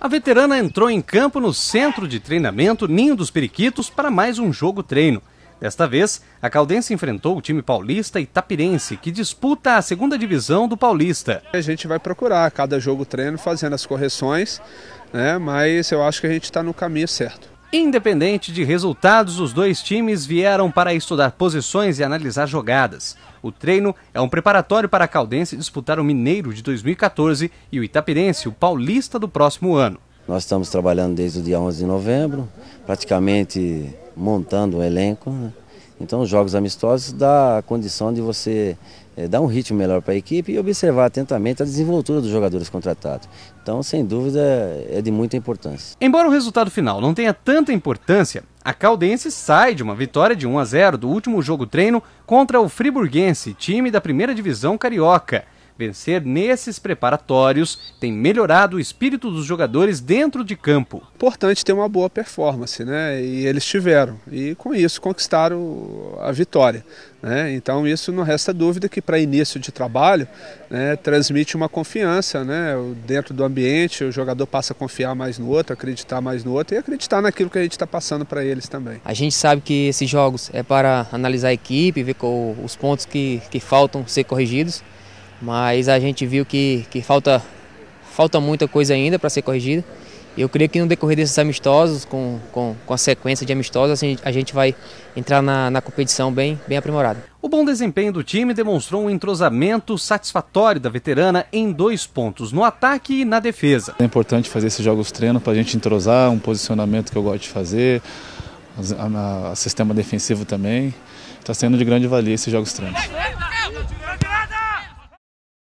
A veterana entrou em campo no centro de treinamento Ninho dos Periquitos para mais um jogo treino. Desta vez, a Caldense enfrentou o time paulista Itapirense, que disputa a segunda divisão do Paulista. A gente vai procurar cada jogo treino fazendo as correções, né? mas eu acho que a gente está no caminho certo. Independente de resultados, os dois times vieram para estudar posições e analisar jogadas. O treino é um preparatório para a Caldense disputar o Mineiro de 2014 e o Itapirense, o Paulista do próximo ano. Nós estamos trabalhando desde o dia 11 de novembro, praticamente montando o elenco. Né? Então, os jogos amistosos dá a condição de você é, dar um ritmo melhor para a equipe e observar atentamente a desenvoltura dos jogadores contratados. Então, sem dúvida, é de muita importância. Embora o resultado final não tenha tanta importância, a Caldense sai de uma vitória de 1 a 0 do último jogo treino contra o Friburguense, time da primeira divisão carioca. Vencer nesses preparatórios tem melhorado o espírito dos jogadores dentro de campo. Importante ter uma boa performance, né? E eles tiveram. E com isso conquistaram a vitória. Né? Então isso não resta dúvida que para início de trabalho né, transmite uma confiança né? dentro do ambiente, o jogador passa a confiar mais no outro, acreditar mais no outro e acreditar naquilo que a gente está passando para eles também. A gente sabe que esses jogos é para analisar a equipe, ver os pontos que, que faltam ser corrigidos mas a gente viu que, que falta, falta muita coisa ainda para ser corrigida. Eu creio que no decorrer desses amistosos, com, com, com a sequência de amistosos, assim, a gente vai entrar na, na competição bem, bem aprimorado. O bom desempenho do time demonstrou um entrosamento satisfatório da veterana em dois pontos, no ataque e na defesa. É importante fazer esses jogos treino para a gente entrosar, um posicionamento que eu gosto de fazer, o sistema defensivo também. Está sendo de grande valia esses jogos treinos.